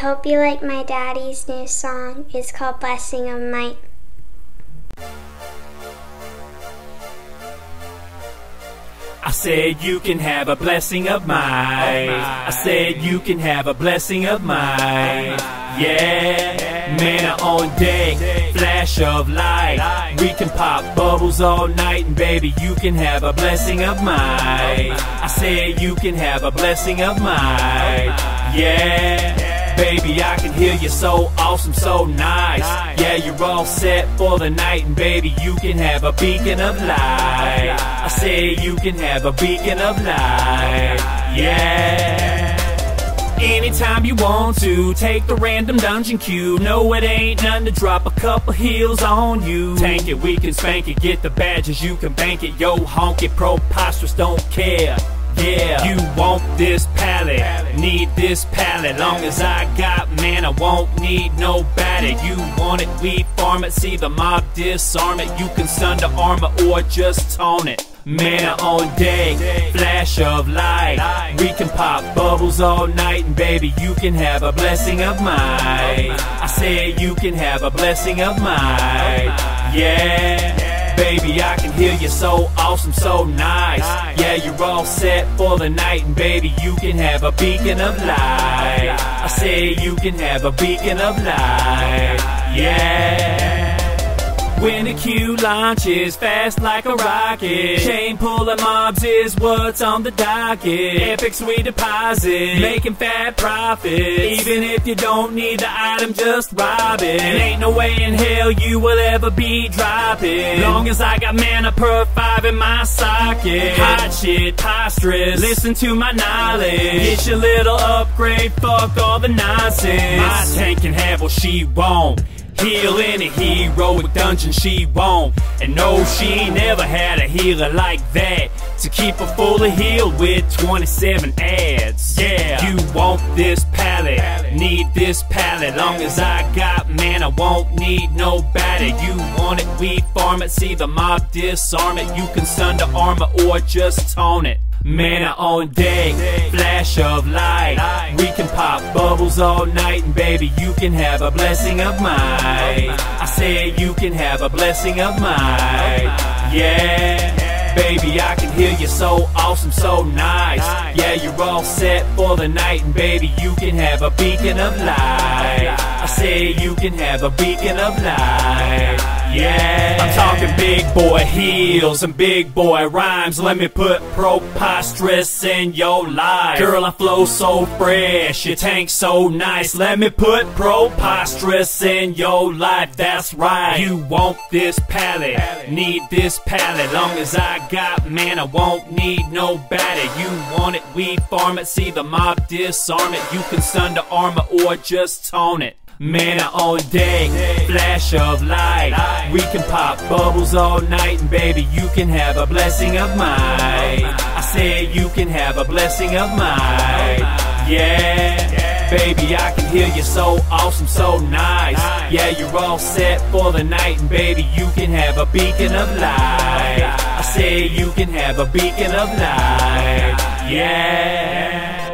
hope you like my daddy's new song. It's called Blessing of Might. I said you can have a blessing of might. I said you can have a blessing of might. Yeah, mana on deck, flash of light. We can pop bubbles all night, and baby, you can have a blessing of might. I said you can have a blessing of might. Yeah. Baby, I can hear you so awesome, so nice. Yeah, you're all set for the night, and baby, you can have a beacon of light. I say you can have a beacon of light. Yeah. Anytime you want to, take the random dungeon queue. No, it ain't none to drop a couple heals on you. Tank it, we can spank it, get the badges, you can bank it. Yo, honk it, Propostris, don't care. Yeah, you want this pallet, need this pallet. Long as I got man, I won't need nobody. You want it, we farm it. See the mob disarm it. You can sunder armor or just taunt it. Mana on deck, flash of light. We can pop bubbles all night, and baby, you can have a blessing of might. I say you can have a blessing of might. Yeah. Baby, I can hear you so awesome, so nice. Yeah, you're all set for the night, and baby, you can have a beacon of light. I say you can have a beacon of light. Yeah. When the queue launches fast like a rocket, chain pulling mobs is what's on the docket. Epic sweet deposit, making fat profits. Even if you don't need the item, just rob it. And ain't no way in hell you will ever be dropping. Long as I got mana per five in my socket. Hot shit, Propostris. Listen to my knowledge. Get your little upgrade, fuck all the nonsense. My tank can have what she won't. Heal in a heroic dungeon she won't. And no, she never had a healer like that. To keep her fully healed with 27 adds. Yeah, you want this palette, need this palette. Long as I got man, I won't need nobody. You want it, we farm it, see the mob disarm it. You can sunder armor or just taunt it Mana on deck, flash of light. We can pop bubbles all night, and baby, you can have a blessing of might. I say you can have a blessing of might. Yeah. Baby, I can hear you so awesome, so nice. Yeah, you're all set for the night, and baby, you can have a beacon of light. I say you can have a beacon of light. Yeah. I'm talking big boy heals and big boy rhymes. Let me put Propostris in your life. Girl, I flow so fresh, your tank so nice. Let me put Propostris in your life. That's right. You want this palette, need this palette. Long as I got man, I won't need nobody. You want it, we farm it. See the mob disarm it. You can sunder armor or just taunt it. Mana on deck, flash of light. We can pop bubbles all night, and baby, you can have a blessing of might. I said you can have a blessing of might. Yeah. Baby, I can hear you so awesome, so nice. Yeah, you're all set for the night, and baby, you can have a beacon of light. I say you can have a beacon of light. Yeah.